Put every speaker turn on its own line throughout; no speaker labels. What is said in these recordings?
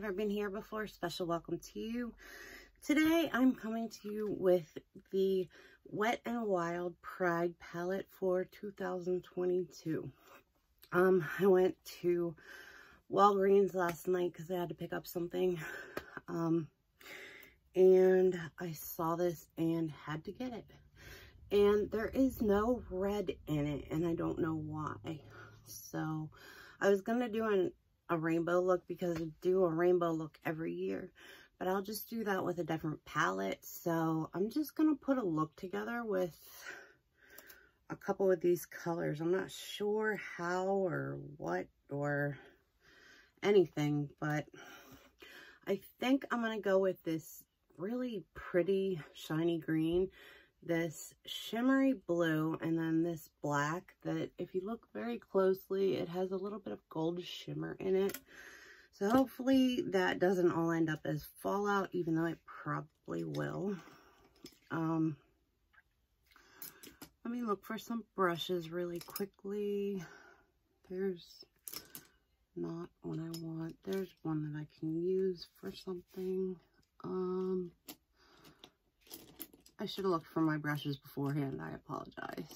never been here before, special welcome to you. Today I'm coming to you with the Wet n Wild Pride palette for 2022. Um, I went to Walgreens last night because I had to pick up something. Um, and I saw this and had to get it. And there is no red in it and I don't know why. So I was going to do an, a rainbow look because I do a rainbow look every year. But I'll just do that with a different palette. So I'm just going to put a look together with a couple of these colors. I'm not sure how or what or anything. But I think I'm going to go with this really pretty shiny green this shimmery blue and then this black that if you look very closely it has a little bit of gold shimmer in it. So hopefully that doesn't all end up as fallout even though it probably will. Um let me look for some brushes really quickly. There's not one I want. There's one that I can use for something. Um I should have looked for my brushes beforehand. I apologize.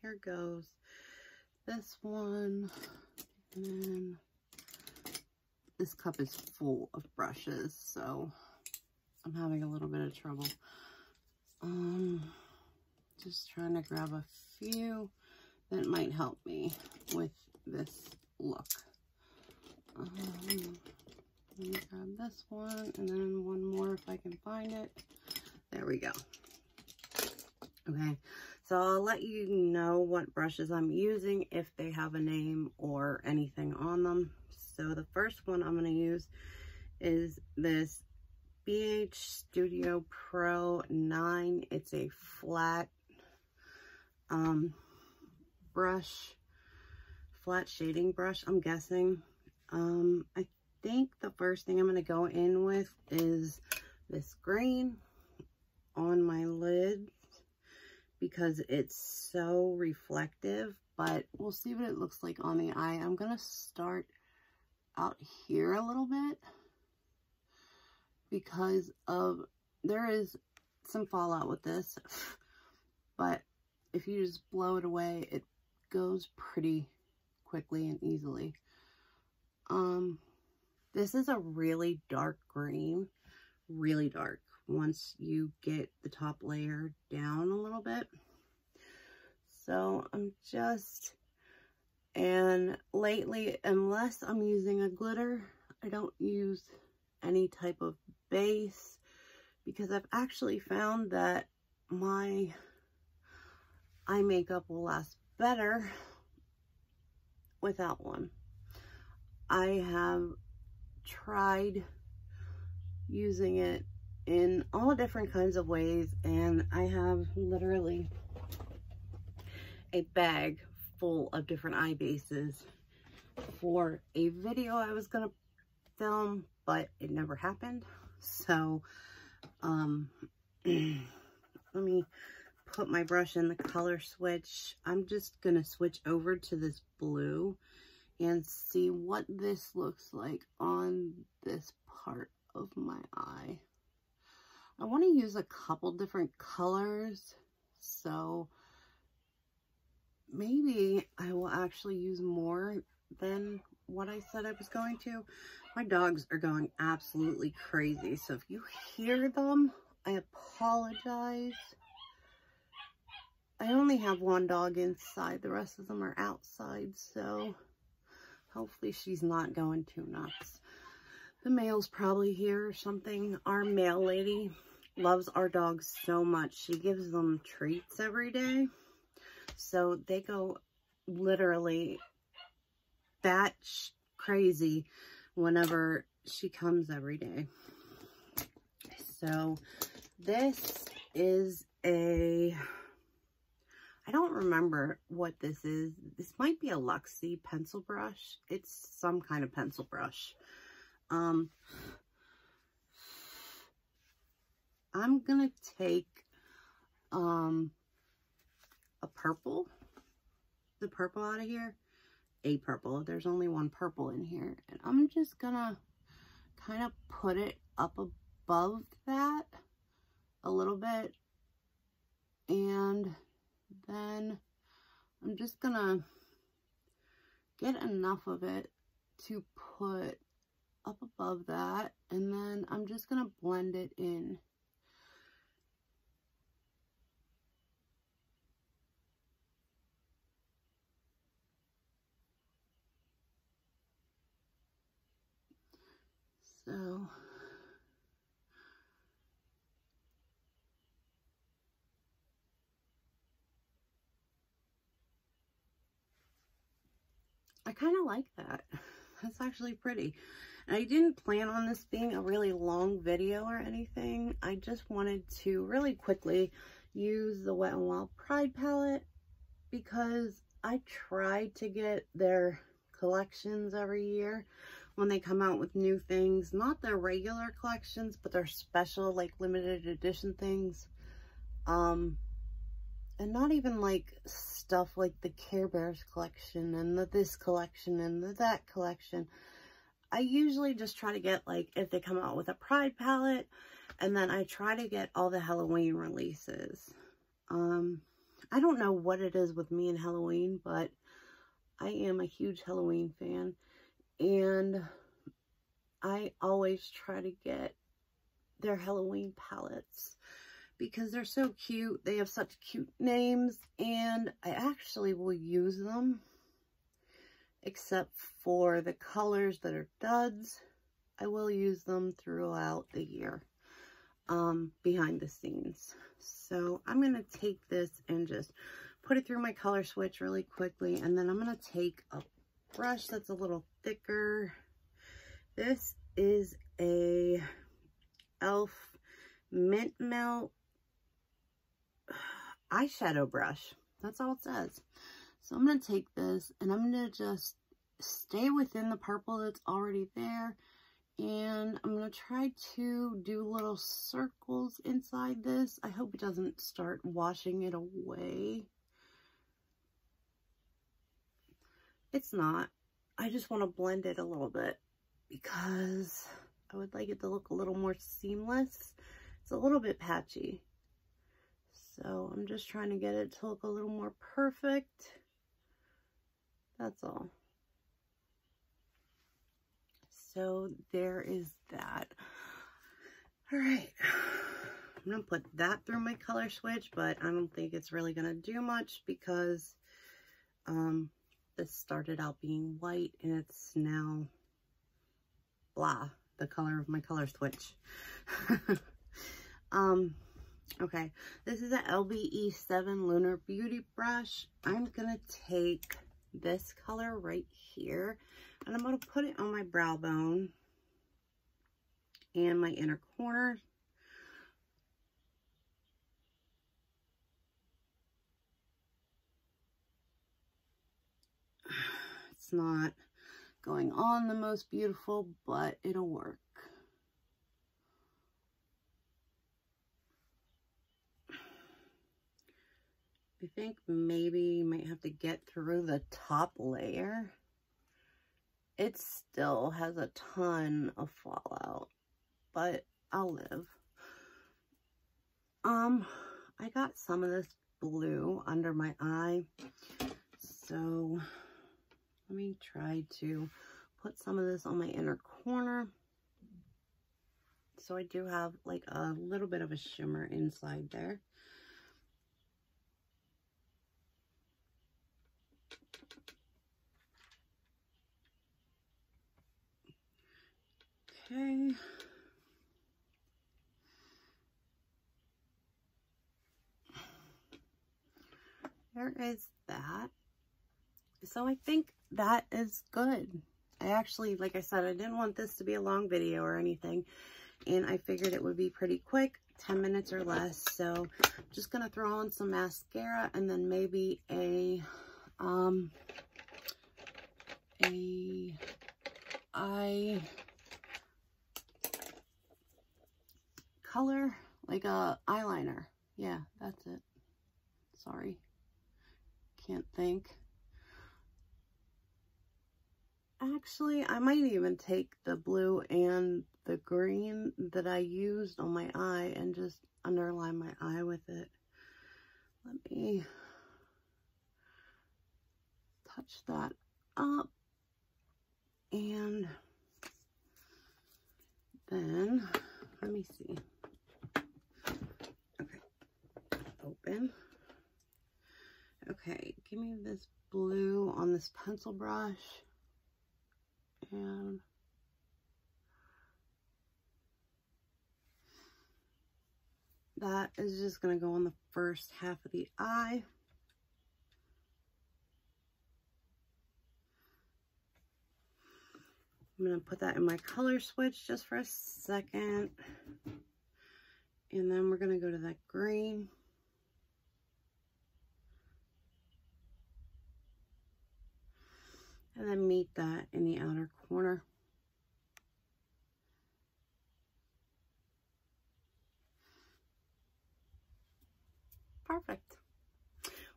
Here goes this one. And then this cup is full of brushes, so I'm having a little bit of trouble. Um, just trying to grab a few that might help me with this look. Um, let me grab this one and then one more if I can find it. There we go. Okay, so I'll let you know what brushes I'm using if they have a name or anything on them. So the first one I'm going to use is this BH Studio Pro 9. It's a flat um, brush, flat shading brush, I'm guessing. Um, I think the first thing I'm going to go in with is this green on my lids because it's so reflective, but we'll see what it looks like on the eye. I'm going to start out here a little bit because of, there is some fallout with this, but if you just blow it away, it goes pretty quickly and easily. Um, this is a really dark green, really dark once you get the top layer down a little bit. So I'm just, and lately, unless I'm using a glitter, I don't use any type of base because I've actually found that my eye makeup will last better without one. I have tried using it in all different kinds of ways and I have literally a bag full of different eye bases for a video I was going to film but it never happened. So um let me put my brush in the color switch. I'm just going to switch over to this blue and see what this looks like on this part of my eye. I want to use a couple different colors, so maybe I will actually use more than what I said I was going to. My dogs are going absolutely crazy, so if you hear them, I apologize. I only have one dog inside, the rest of them are outside, so Hopefully she's not going too nuts. The mail's probably here or something. Our mail lady loves our dogs so much. She gives them treats every day. So they go literally batch crazy whenever she comes every day. So this is a I don't remember what this is. This might be a Luxie pencil brush. It's some kind of pencil brush. Um, I'm going to take um, a purple, the purple out of here, a purple. There's only one purple in here. And I'm just gonna kind of put it up above that a little bit. And then I'm just gonna get enough of it to put up above that. And then I'm just gonna blend it in. So kind of like that. That's actually pretty. And I didn't plan on this being a really long video or anything. I just wanted to really quickly use the Wet n Wild Pride palette because I try to get their collections every year when they come out with new things. Not their regular collections, but their special, like, limited edition things. Um, and not even, like, stuff like the Care Bears collection and the this collection and the that collection. I usually just try to get, like, if they come out with a Pride palette, and then I try to get all the Halloween releases. Um, I don't know what it is with me and Halloween, but I am a huge Halloween fan. And I always try to get their Halloween palettes because they're so cute. They have such cute names and I actually will use them except for the colors that are duds. I will use them throughout the year um, behind the scenes. So I'm going to take this and just put it through my color switch really quickly. And then I'm going to take a brush that's a little thicker. This is a e.l.f. Mint Melt eyeshadow brush. That's all it says. So I'm going to take this and I'm going to just stay within the purple that's already there. And I'm going to try to do little circles inside this. I hope it doesn't start washing it away. It's not. I just want to blend it a little bit because I would like it to look a little more seamless. It's a little bit patchy. So I'm just trying to get it to look a little more perfect. That's all. So there is that. All right. I'm going to put that through my color switch, but I don't think it's really going to do much because um, this started out being white and it's now blah, the color of my color switch. um, okay, this is an LBE7 Lunar Beauty Brush. I'm going to take this color right here and I'm going to put it on my brow bone and my inner corner It's not going on the most beautiful, but it'll work. I think maybe you might have to get through the top layer. It still has a ton of fallout, but I'll live. Um, I got some of this blue under my eye, so let me try to put some of this on my inner corner. So I do have like a little bit of a shimmer inside there. Okay. There is that. So I think that is good. I actually, like I said, I didn't want this to be a long video or anything. And I figured it would be pretty quick, 10 minutes or less. So I'm just going to throw on some mascara and then maybe a, um, a eye color, like a eyeliner. Yeah, that's it. Sorry. Can't think. Actually, I might even take the blue and the green that I used on my eye and just underline my eye with it. Let me touch that up. And then, let me see. Okay, open. Okay, give me this blue on this pencil brush. And that is just going to go on the first half of the eye. I'm going to put that in my color switch just for a second. And then we're going to go to that green. And then meet that in the outer corner. Perfect.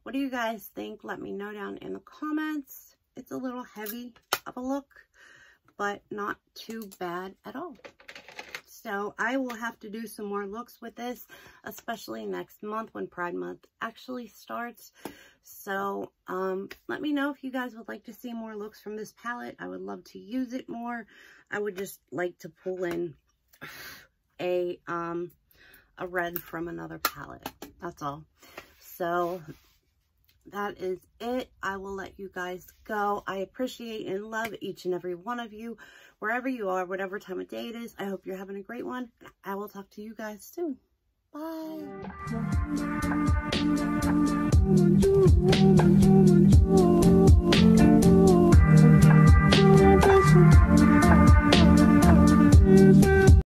What do you guys think? Let me know down in the comments. It's a little heavy of a look, but not too bad at all. So I will have to do some more looks with this, especially next month when Pride Month actually starts. So um, let me know if you guys would like to see more looks from this palette. I would love to use it more. I would just like to pull in a, um, a red from another palette. That's all. So that is it. I will let you guys go. I appreciate and love each and every one of you, wherever you are, whatever time of day it is. I hope you're having a great one. I will talk to you guys soon. Bye.